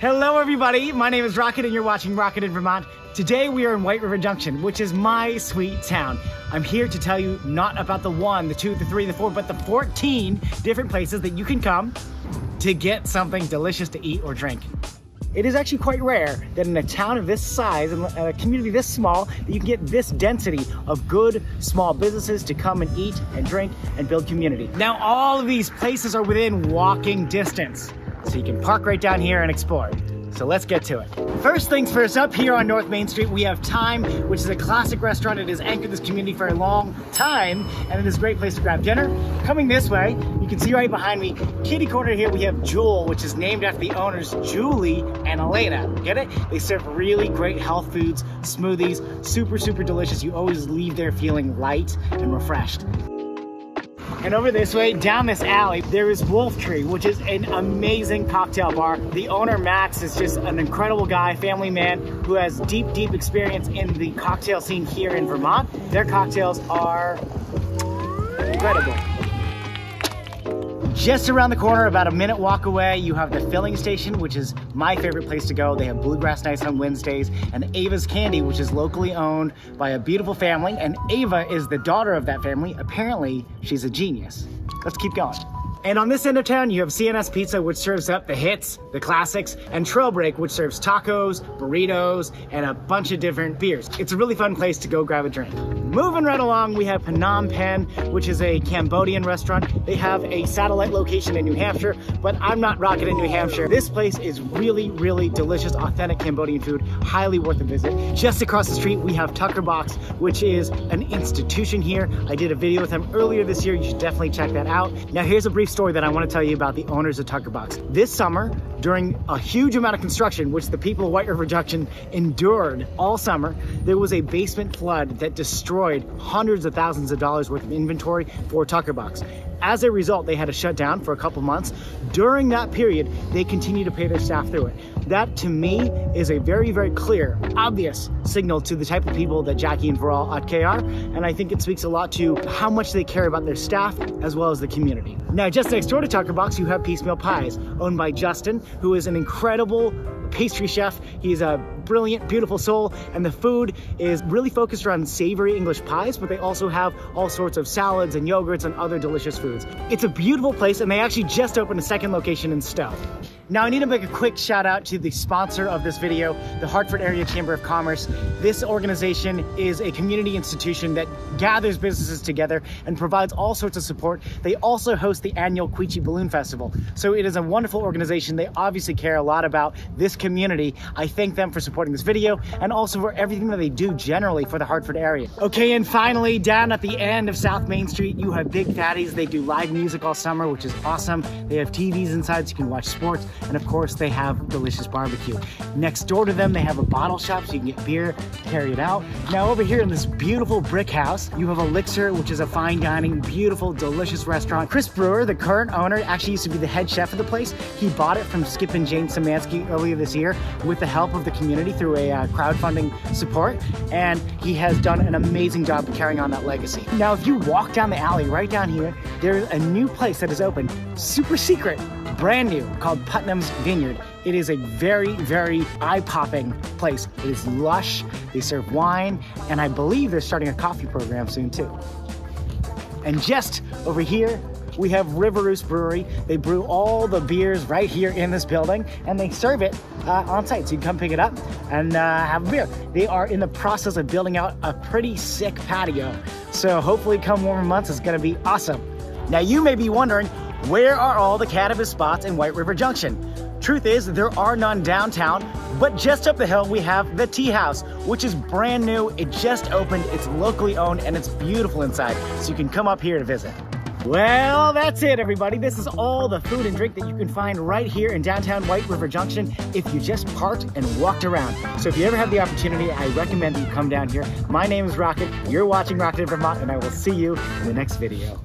Hello everybody, my name is Rocket and you're watching Rocket in Vermont. Today we are in White River Junction, which is my sweet town. I'm here to tell you not about the one, the two, the three, the four, but the 14 different places that you can come to get something delicious to eat or drink. It is actually quite rare that in a town of this size and a community this small that you can get this density of good small businesses to come and eat and drink and build community. Now all of these places are within walking distance, so you can park right down here and explore. So let's get to it. First things first, up here on North Main Street, we have Time, which is a classic restaurant. It has anchored this community for a long time, and it is a great place to grab dinner. Coming this way, you can see right behind me, kitty corner here, we have Jewel, which is named after the owners, Julie and Elena. Get it? They serve really great health foods, smoothies, super, super delicious. You always leave there feeling light and refreshed. And over this way, down this alley, there is Wolf Tree, which is an amazing cocktail bar. The owner, Max, is just an incredible guy, family man, who has deep, deep experience in the cocktail scene here in Vermont. Their cocktails are incredible. Just around the corner, about a minute walk away, you have the filling station, which is my favorite place to go. They have bluegrass nights on Wednesdays and Ava's Candy, which is locally owned by a beautiful family. And Ava is the daughter of that family. Apparently, she's a genius. Let's keep going. And on this end of town, you have CNS Pizza, which serves up the hits, the classics, and Trail Break, which serves tacos, burritos, and a bunch of different beers. It's a really fun place to go grab a drink. Moving right along, we have Phnom Penh, which is a Cambodian restaurant. They have a satellite location in New Hampshire, but I'm not rocking in New Hampshire. This place is really, really delicious, authentic Cambodian food, highly worth a visit. Just across the street, we have Tucker Box, which is an institution here. I did a video with them earlier this year. You should definitely check that out. Now, here's a brief story that I want to tell you about the owners of Tucker Box. This summer, during a huge amount of construction, which the people of White River Junction endured all summer, there was a basement flood that destroyed hundreds of thousands of dollars worth of inventory for Tucker Box. As a result, they had to shut down for a couple months. During that period, they continued to pay their staff through it. That to me is a very, very clear, obvious signal to the type of people that Jackie and Veral at KR. And I think it speaks a lot to how much they care about their staff as well as the community. Now, just next door to Tucker Box, you have Piecemeal Pies, owned by Justin, who is an incredible pastry chef. He's a brilliant, beautiful soul, and the food is really focused around savory English pies, but they also have all sorts of salads and yogurts and other delicious foods. It's a beautiful place, and they actually just opened a second location in Stowe. Now I need to make a quick shout out to the sponsor of this video, the Hartford Area Chamber of Commerce. This organization is a community institution that gathers businesses together and provides all sorts of support. They also host the annual Quechee Balloon Festival. So it is a wonderful organization. They obviously care a lot about this community. I thank them for supporting this video and also for everything that they do generally for the Hartford area. Okay, and finally, down at the end of South Main Street, you have Big Fatties. They do live music all summer, which is awesome. They have TVs inside so you can watch sports. And of course, they have delicious barbecue. Next door to them, they have a bottle shop so you can get beer, carry it out. Now over here in this beautiful brick house, you have Elixir, which is a fine dining, beautiful, delicious restaurant. Chris Brewer, the current owner, actually used to be the head chef of the place. He bought it from Skip and Jane Samansky earlier this year with the help of the community through a uh, crowdfunding support. And he has done an amazing job carrying on that legacy. Now, if you walk down the alley right down here, there's a new place that is open, super secret, brand new, called Putnam's Vineyard. It is a very, very eye-popping place. It is lush, they serve wine, and I believe they're starting a coffee program soon too. And just over here, we have Riveroost Brewery. They brew all the beers right here in this building and they serve it uh, on site. So you can come pick it up and uh, have a beer. They are in the process of building out a pretty sick patio. So hopefully come warmer months, it's gonna be awesome. Now you may be wondering, where are all the cannabis spots in White River Junction? Truth is, there are none downtown, but just up the hill we have the Tea House, which is brand new. It just opened, it's locally owned, and it's beautiful inside. So you can come up here to visit. Well, that's it, everybody. This is all the food and drink that you can find right here in downtown White River Junction if you just parked and walked around. So if you ever have the opportunity, I recommend that you come down here. My name is Rocket. You're watching Rocket in Vermont, and I will see you in the next video.